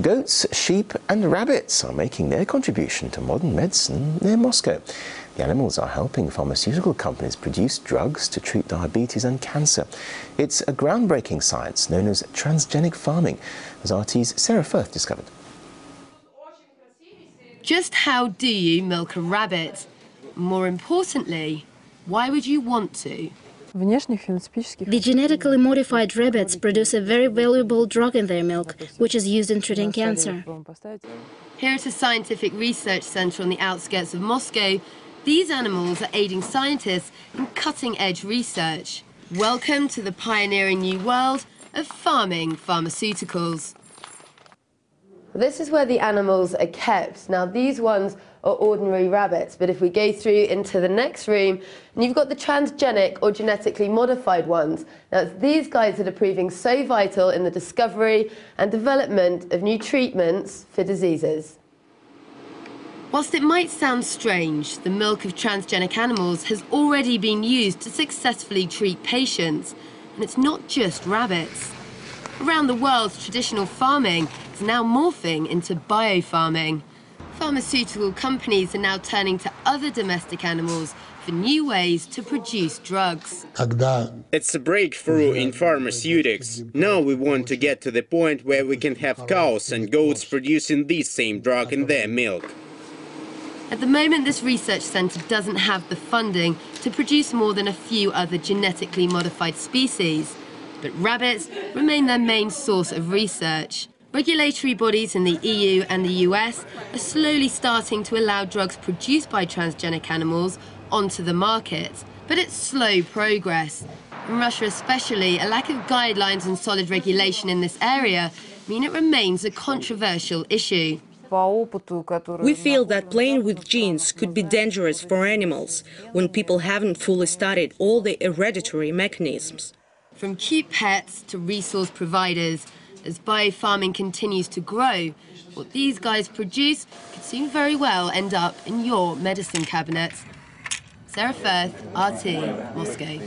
Goats, sheep, and rabbits are making their contribution to modern medicine near Moscow. The animals are helping pharmaceutical companies produce drugs to treat diabetes and cancer. It's a groundbreaking science known as transgenic farming, as RT's Sarah Firth discovered. Just how do you milk a rabbit? More importantly, why would you want to? The genetically modified rabbits produce a very valuable drug in their milk, which is used in treating cancer. Here at a scientific research centre on the outskirts of Moscow, these animals are aiding scientists in cutting-edge research. Welcome to the pioneering new world of farming pharmaceuticals. This is where the animals are kept. Now, these ones are ordinary rabbits, but if we go through into the next room, and you've got the transgenic or genetically modified ones. Now, it's these guys that are proving so vital in the discovery and development of new treatments for diseases. Whilst it might sound strange, the milk of transgenic animals has already been used to successfully treat patients. And it's not just rabbits. Around the world, traditional farming is now morphing into biofarming. Pharmaceutical companies are now turning to other domestic animals for new ways to produce drugs. It's a breakthrough in pharmaceutics. Now we want to get to the point where we can have cows and goats producing this same drug in their milk. At the moment, this research centre doesn't have the funding to produce more than a few other genetically modified species but rabbits remain their main source of research. Regulatory bodies in the EU and the US are slowly starting to allow drugs produced by transgenic animals onto the market. But it's slow progress. In Russia especially, a lack of guidelines and solid regulation in this area mean it remains a controversial issue. We feel that playing with genes could be dangerous for animals when people haven't fully studied all the hereditary mechanisms. From cute pets to resource providers, as biofarming continues to grow, what these guys produce could soon very well end up in your medicine cabinet. Sarah Firth, RT, Moscow.